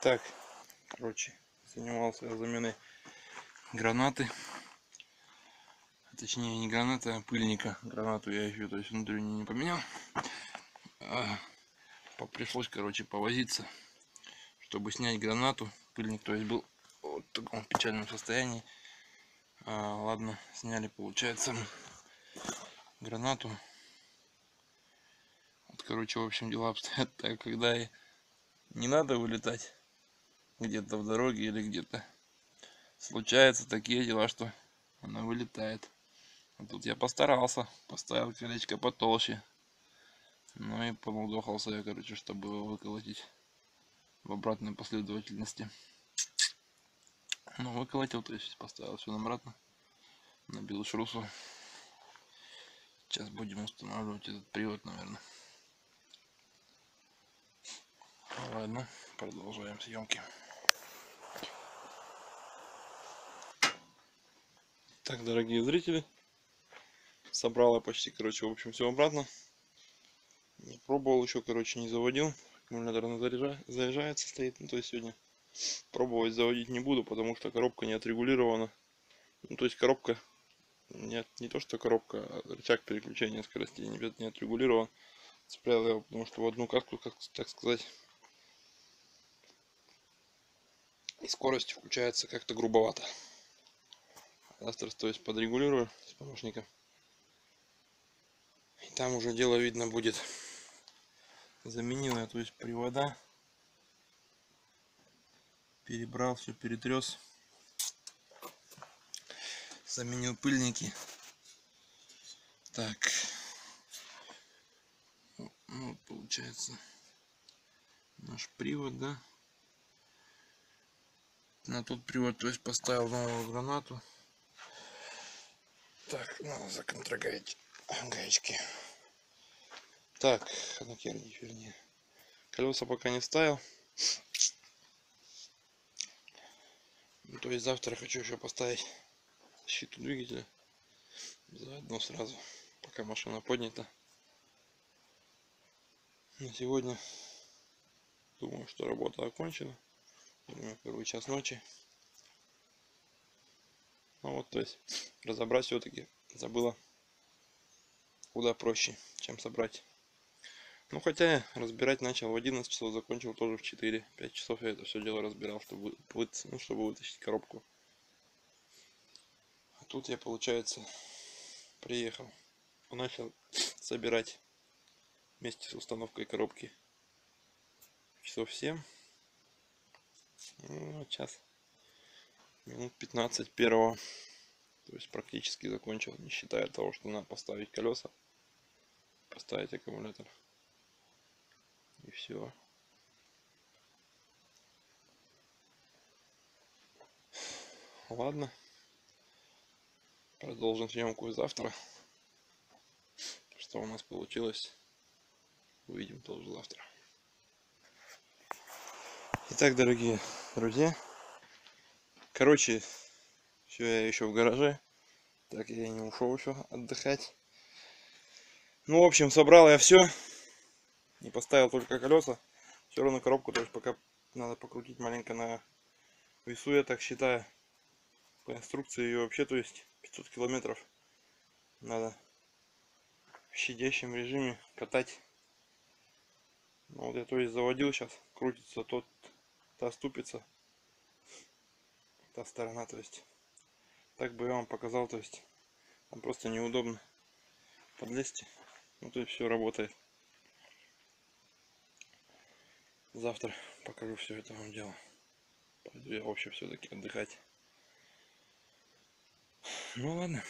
Так, короче, занимался заменой гранаты. Точнее, не гранаты, а пыльника. Гранату я еще, то есть внутреннюю не поменял. А, пришлось, короче, повозиться, чтобы снять гранату. Пыльник, то есть, был вот в таком печальном состоянии. А, ладно, сняли, получается, гранату. Вот, короче, в общем, дела обстоят так, когда и не надо вылетать где-то в дороге или где-то. Случаются такие дела, что она вылетает. Тут я постарался, поставил колечко потолще. Ну и помудохался я, короче, чтобы его выколотить в обратной последовательности. Ну, выколотил, то есть поставил все обратно. Набил шрусу. Сейчас будем устанавливать этот привод, наверное. Ладно, продолжаем съемки. Так, дорогие зрители, собрал я почти, короче, в общем, все обратно. Пробовал еще, короче, не заводил. Аккумулятор на заряжа- заряжается, стоит. Ну, то есть сегодня пробовать заводить не буду, потому что коробка не отрегулирована. Ну, то есть коробка, нет, не то что коробка, а рычаг переключения скоростей не, не отрегулирован. Цеплял его, потому что в одну каску, как так сказать, и скорость включается как-то грубовато. Завтра, то есть подрегулирую с помощником. Там уже дело видно будет. Заменил я, то есть привода. Перебрал, все перетрес. Заменил пыльники. Так. Ну, получается наш привод, да? На тот привод, то есть поставил новую гранату. Так, надо законтрагать гаечки. Так, накернить вернее. Колеса пока не ставил. Ну, то есть завтра хочу еще поставить защиту двигателя. Заодно сразу, пока машина поднята. На сегодня думаю, что работа окончена. Время первый час ночи. Ну вот, то есть разобрать все-таки забыла куда проще, чем собрать. Ну хотя разбирать начал в 11 часов, закончил тоже в 4. 5 часов я это все дело разбирал, чтобы, вы- ну, чтобы вытащить коробку. А тут я, получается, приехал, начал собирать вместе с установкой коробки часов 7. Ну, час минут 15 первого. То есть практически закончил, не считая того, что надо поставить колеса, поставить аккумулятор. И все. Ладно. Продолжим съемку завтра. Что у нас получилось, увидим тоже завтра. Итак, дорогие друзья, короче, все, я еще в гараже. Так, я не ушел еще отдыхать. Ну, в общем, собрал я все. Не поставил только колеса. Все равно коробку, то есть пока надо покрутить маленько на весу, я так считаю. По инструкции ее вообще, то есть 500 километров надо в щадящем режиме катать. Ну, вот я то есть заводил сейчас, крутится тот, та ступица, та сторона, то есть так бы я вам показал, то есть там просто неудобно подлезть. Ну то есть все работает. Завтра покажу все это вам дело. Пойду я вообще все-таки отдыхать. Ну ладно.